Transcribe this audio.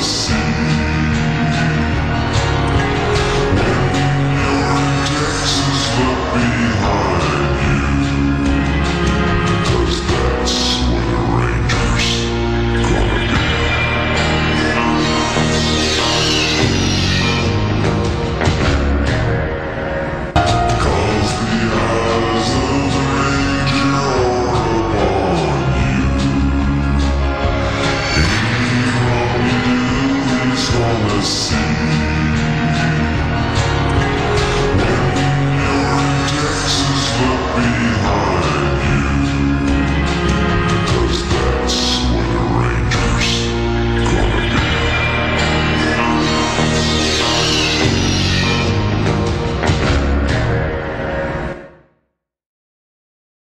see. see.